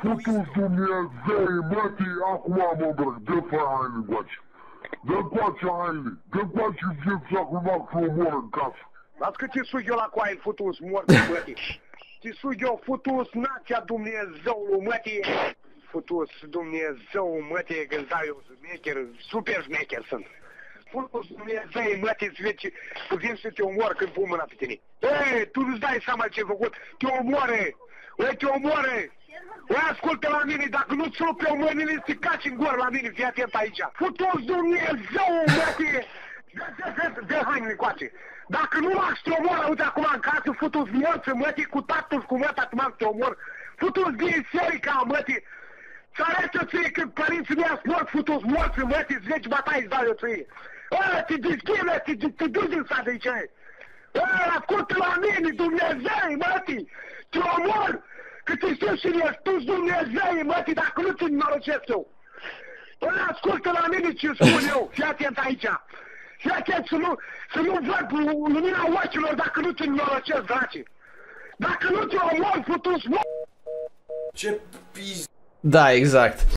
Futu-ți Dumnezeu, mătii, acum mă îmbrăc, dă fă haine încoace. Dă încoace haine, dă încoace vieți acum să omor în casă. Las că te sug eu la coaie futus mort, mătii. Te sug eu futus nația Dumnezeului, mătii. Futus Dumnezeu, mătii, că-ți dau eu șmecher, super șmecher sunt. Futus Dumnezeu, mătii, îți vezi, că vin să te omor când pun mâna pe tine. Ei, tu nu-ți dai seama ce ai făcut, te omoare, Ui, te omoare. Ui, ascultă la mine, dacă nu-ți rup pe mâinile, te caci în gură la mine, fii atent aici. Futus Dumnezeu, mătii. Dă, dă, dă, dă hainele coace. Dacă nu m-aș te omor, uite acum în casă, futu-ți morți, mătii, cu tatăl cu măta, tu m-am te omor. Futu-ți biserica, mătii. Să arăți o ție când părinții mei ați mort, futu-ți morți, mătii, zeci bătaie îți dau eu ție. Ăla, te deschide, te, te, te duci din sat de aici. Ăla, ascultă la mine, Dumnezeu, mătii. Te omor, că te știu și ești tu Dumnezeu, mătii, dacă nu te norocesc eu. Ăla, ascultă la mine ce spun eu, fii atent aici. Fii atent să nu, să nu văd lumina ochilor dacă nu te norocesc, drace. Dacă nu te omor, futu-ți Ce pis... Da, exact.